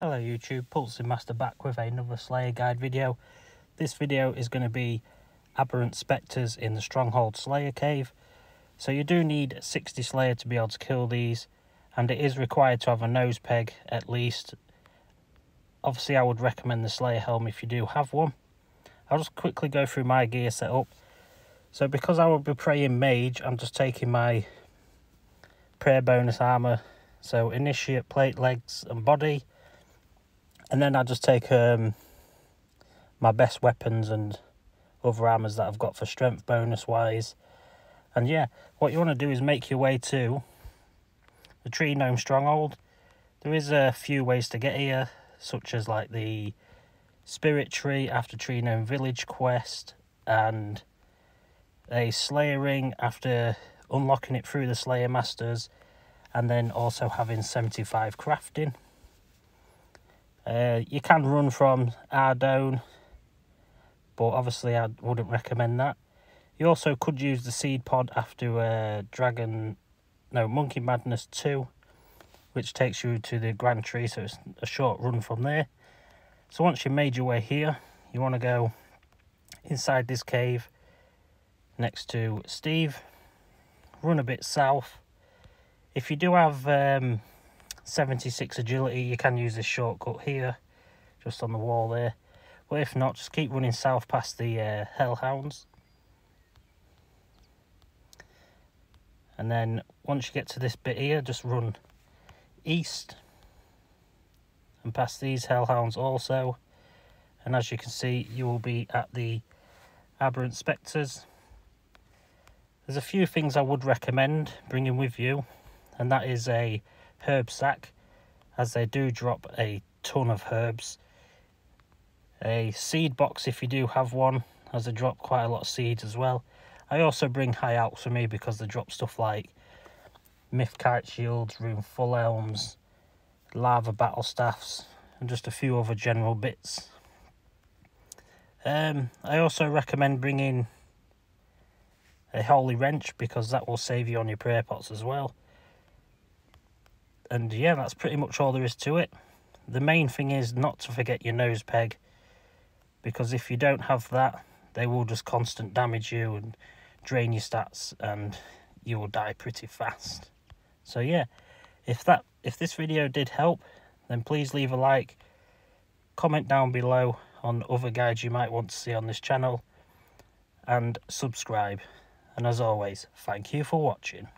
Hello YouTube, Pulsing Master back with another Slayer guide video. This video is going to be Aberrant Spectres in the Stronghold Slayer Cave. So you do need 60 Slayer to be able to kill these, and it is required to have a nose peg at least. Obviously I would recommend the Slayer helm if you do have one. I'll just quickly go through my gear setup. So because I will be praying mage, I'm just taking my prayer bonus armour. So initiate, plate, legs and body and then I just take um, my best weapons and other armors that I've got for strength bonus wise. And yeah, what you want to do is make your way to the Tree Gnome Stronghold. There is a few ways to get here, such as like the Spirit Tree after Tree Gnome Village quest and a Slayer Ring after unlocking it through the Slayer Masters and then also having 75 crafting. Uh, you can run from Ardougne, but obviously I wouldn't recommend that. You also could use the seed pod after uh, Dragon, no, Monkey Madness 2, which takes you to the Grand Tree, so it's a short run from there. So once you've made your way here, you want to go inside this cave next to Steve, run a bit south. If you do have um, 76 agility. You can use this shortcut here just on the wall there. But if not just keep running south past the uh, hellhounds. And then once you get to this bit here just run east and past these hellhounds also. And as you can see you will be at the aberrant spectres. There's a few things i would recommend bringing with you and that is a herb sack as they do drop a ton of herbs. A seed box if you do have one as they drop quite a lot of seeds as well. I also bring high alchs for me because they drop stuff like Mythkite shields, rune full helms, lava battle staffs and just a few other general bits. Um, I also recommend bringing a holy wrench because that will save you on your prayer pots as well and yeah, that's pretty much all there is to it. The main thing is not to forget your nose peg, because if you don't have that, they will just constant damage you and drain your stats, and you will die pretty fast. So yeah, if that if this video did help, then please leave a like, comment down below on other guides you might want to see on this channel, and subscribe. And as always, thank you for watching.